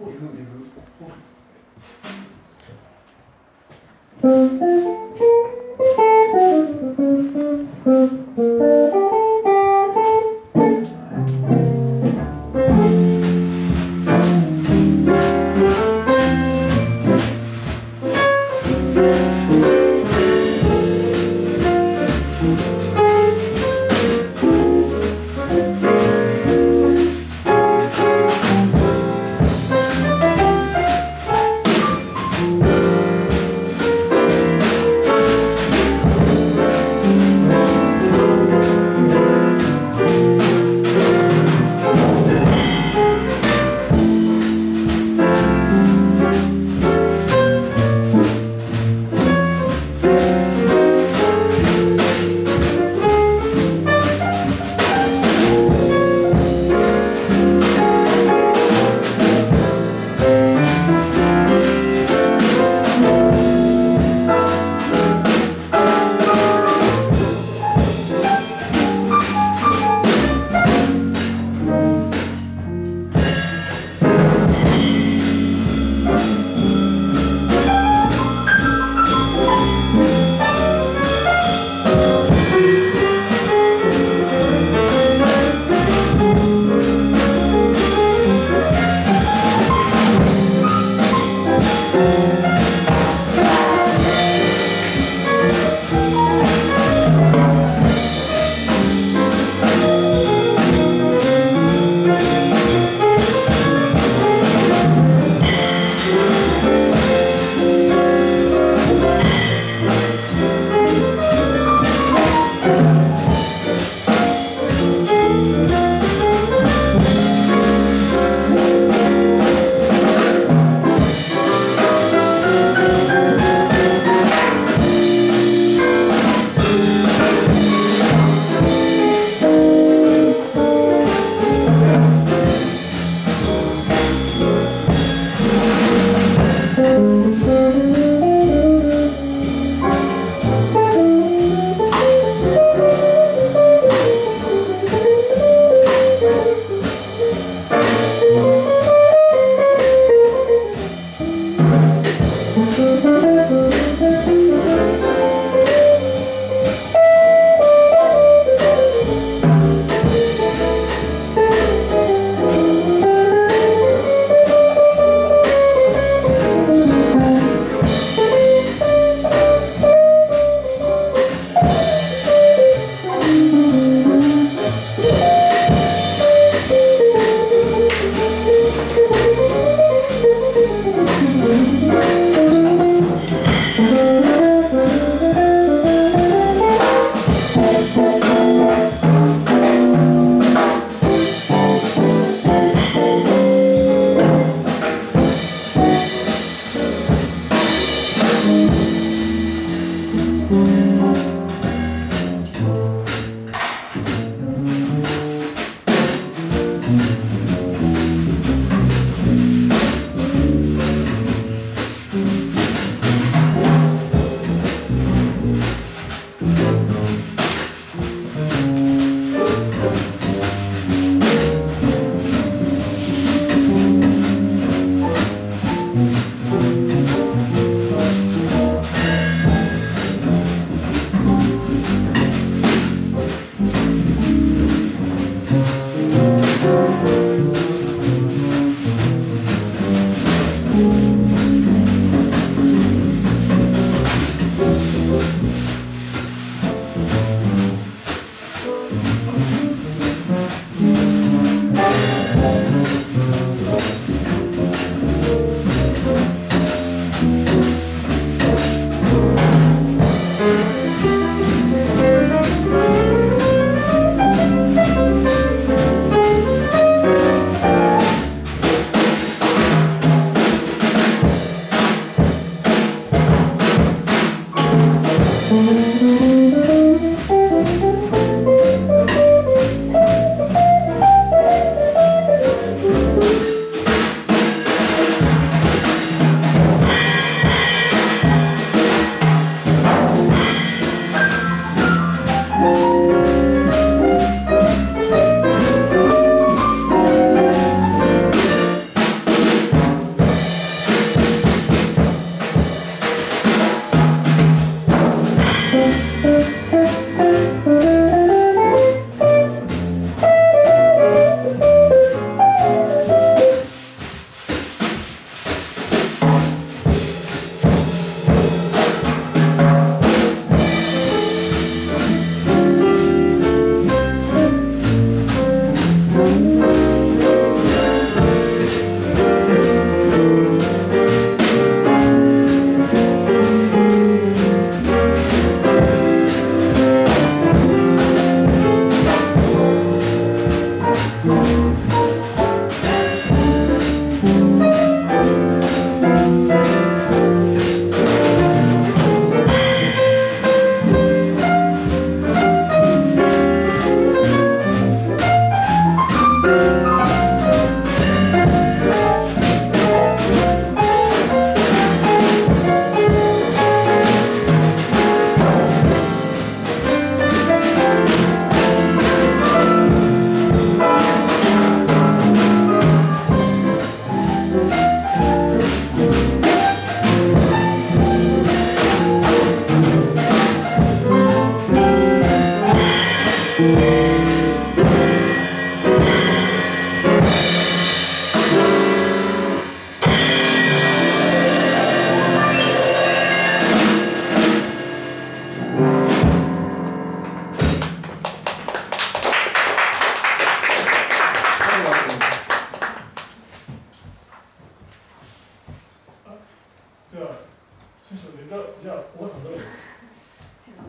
어, 이거 이거. 어.